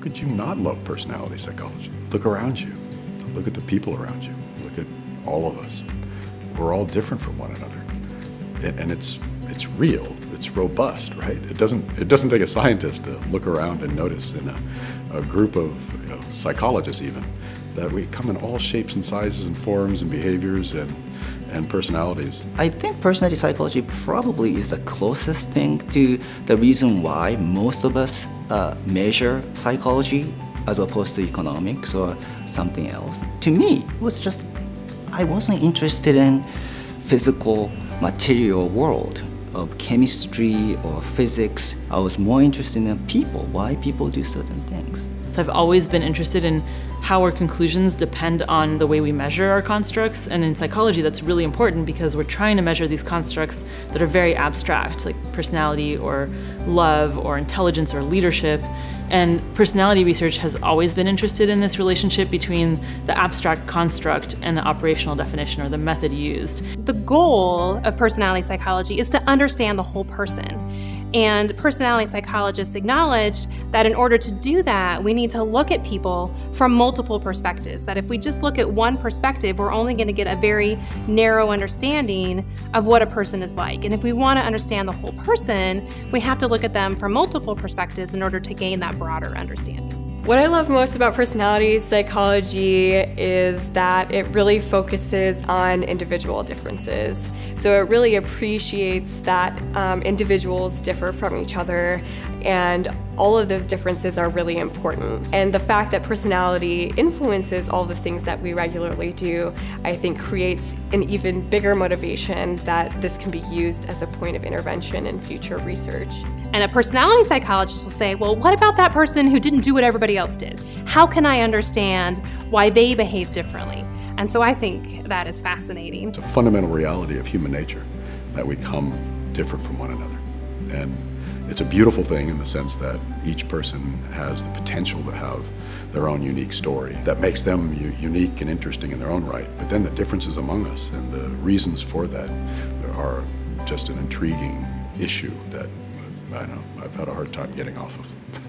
could you not love personality psychology? Look around you. Look at the people around you. Look at all of us. We're all different from one another. And it's, it's real, it's robust, right? It doesn't, it doesn't take a scientist to look around and notice in a, a group of you know, psychologists even that we come in all shapes and sizes and forms and behaviors and, and personalities. I think personality psychology probably is the closest thing to the reason why most of us uh, measure psychology as opposed to economics or something else. To me, it was just, I wasn't interested in physical material world of chemistry or physics. I was more interested in people, why people do certain things. So I've always been interested in how our conclusions depend on the way we measure our constructs. And in psychology, that's really important because we're trying to measure these constructs that are very abstract, like personality or love or intelligence or leadership. And personality research has always been interested in this relationship between the abstract construct and the operational definition or the method used. The goal of personality psychology is to understand the whole person. And personality psychologists acknowledge that in order to do that, we need to look at people from multiple perspectives. That if we just look at one perspective, we're only going to get a very narrow understanding of what a person is like. And if we want to understand the whole person, we have to look at them from multiple perspectives in order to gain that broader understanding. What I love most about personality psychology is that it really focuses on individual differences. So it really appreciates that um, individuals differ from each other and all of those differences are really important. Mm. And the fact that personality influences all the things that we regularly do, I think creates an even bigger motivation that this can be used as a point of intervention in future research. And a personality psychologist will say, well, what about that person who didn't do what everybody else did? How can I understand why they behave differently? And so I think that is fascinating. It's a fundamental reality of human nature that we come different from one another. And it's a beautiful thing in the sense that each person has the potential to have their own unique story that makes them unique and interesting in their own right. But then the differences among us and the reasons for that are just an intriguing issue that I know I've had a hard time getting off of.